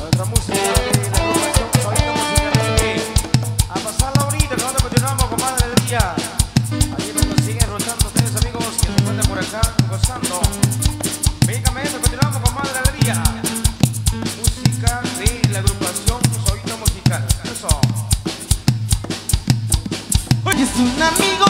La agrupación musical. A pasarla ahorita, que donde continuamos con madre de día. Aquí me consiguen rochando tres amigos. que se encuentra por acá gozando Mígame eso, continuamos con madre de. Música de la agrupación, oído musical. eso Oye, es un amigo.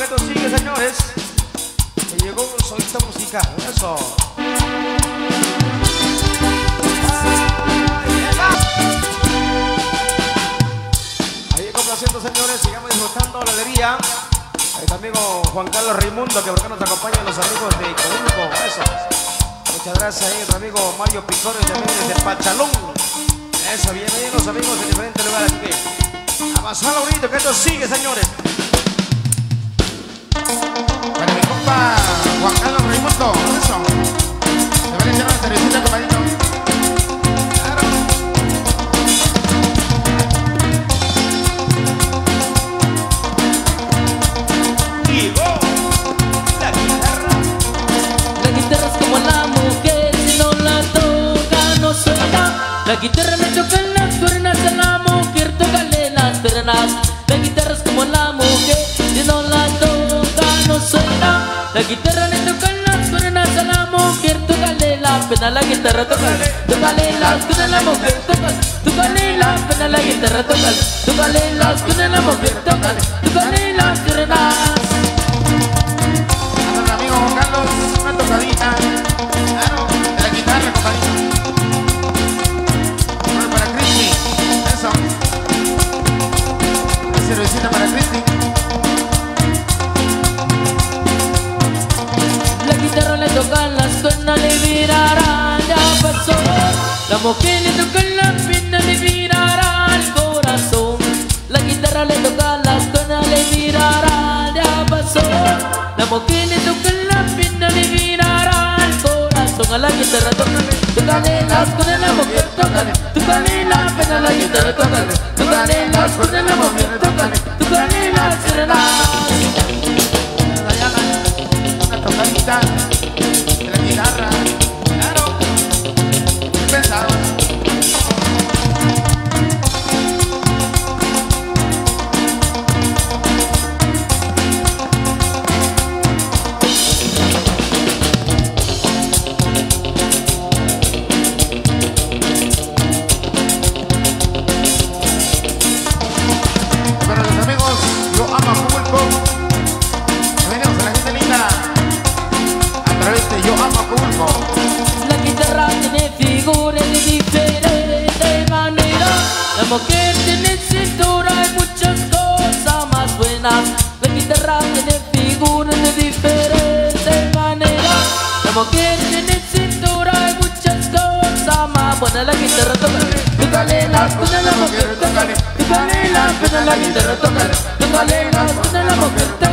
que esto sigue, señores. Que llegó un solista musical. Eso. Ahí complaciendo, señores. Sigamos disfrutando la alegría. Ahí también con Juan Carlos Raimundo, que por acá nos acompaña los amigos de Corinco. Eso. Muchas gracias a nuestro amigo Mario Picores, también desde Pachalón. Eso, bienvenidos amigos de diferentes lugares aquí. Avanzar ahorita, que esto sigue, señores. Para mi compa Juan Carlos Raimundo, eso. Se van a echar una cervecita, compadrito. Claro. La guitarra. La guitarra es como la mujer, si no la toca no suena. La guitarra no toca en las cuernas, a la mujer toca las piernas. La guitarra guitarra, tócale, tócale las cuna la mujer, tócale, tócale las la guitarra, tócale, tócale las la tócale, tócale las La mujer le toca la pena, le virará el corazón. La guitarra le toca las cuerdas, le virará, ya pasó. La mujer le toca la pena, le virará el corazón. A la guitarra tócale, tócale las cuerdas, la mujer tócale, tócale la pena, la guitarra tócale, tócale las cuerdas, la mujer tócale, tócale las. Dayana, una tocadita de buenas La guitarra tiene figuras de diferente manera. La mujer tiene cintura y muchas cosas más buenas La guitarra toca, tócale las cosas la mujer tócale Tócale las cosas la guitarra tócale Tócale las cosas la mujer tócale Tócale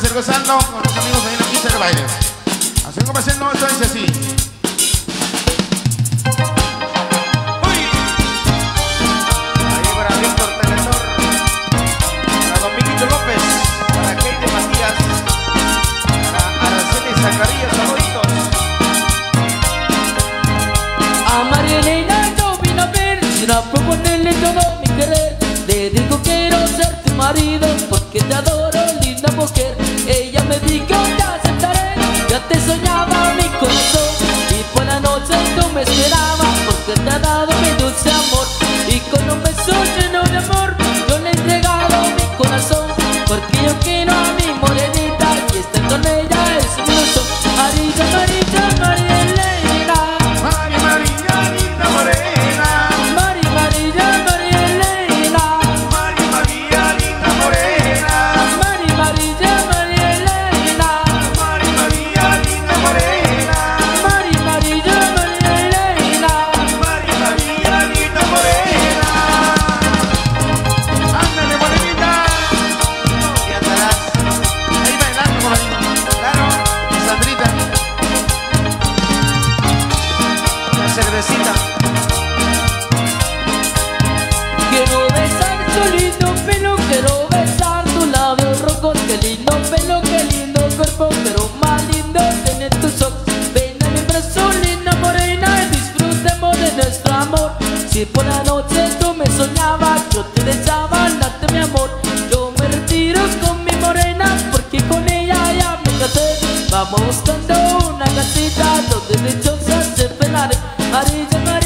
seguir gozando con los amigos ahí en la pista de baile. Así como siendo esto dice así. A todo mi querer. Le digo quiero ser tu marido Porque te adoro, linda mujer Quiero besar tu lindo pelo Quiero besar tus labios rojos Qué lindo pelo, qué lindo cuerpo Pero más lindo tener tus ojos. Ven a mi brazo, linda morena Y disfrutemos de nuestro amor. Si por la noche tú me soñabas Yo te deseaba, date mi amor. Yo me retiro con mi morena Porque con ella ya me casé. Vamos buscando una casita Donde dichosas se pelaré हरी जगह